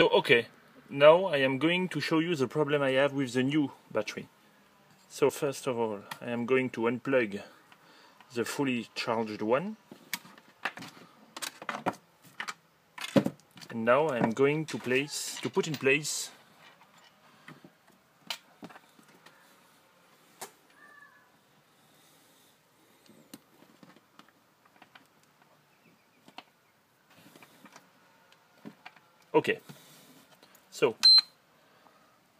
So okay, now I am going to show you the problem I have with the new battery. So first of all, I am going to unplug the fully charged one. And now I am going to place to put in place Okay, so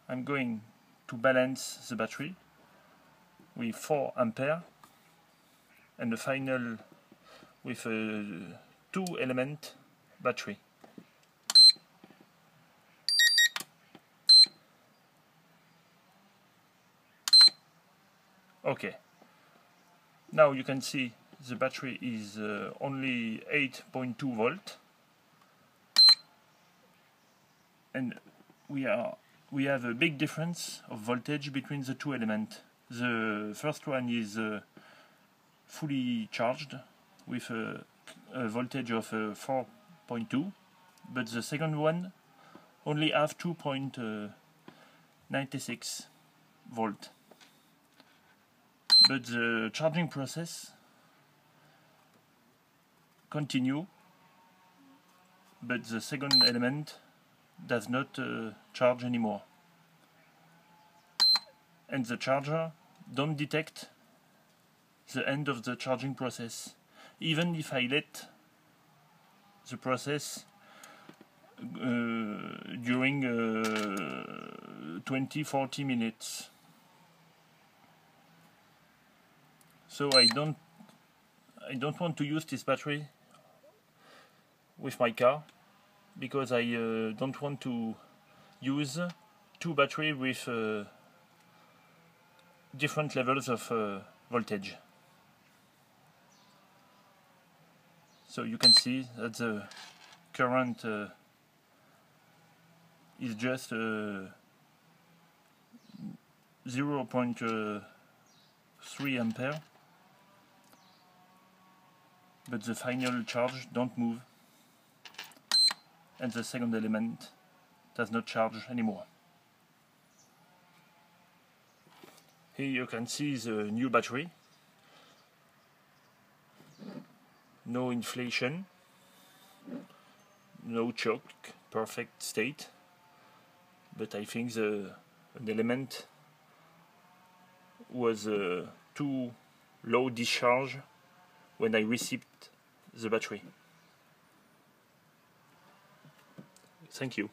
I'm going to balance the battery with 4 ampere and the final with a 2 element battery. Okay, now you can see the battery is uh, only 8.2 volt and we are we have a big difference of voltage between the two elements. The first one is uh, fully charged with a, a voltage of uh, 4.2 but the second one only have 2.96 uh, volt but the charging process continue but the second element does not uh, charge anymore. And the charger don't detect the end of the charging process, even if I let the process uh, during 20-40 uh, minutes. So I don't I don't want to use this battery with my car because I uh, don't want to use two batteries with uh, different levels of uh, voltage. So you can see that the current uh, is just uh, 0.3 ampere but the final charge don't move and the second element does not charge anymore. Here you can see the new battery. No inflation, no choke, perfect state. But I think the an element was uh, too low discharge when I received the battery. Thank you.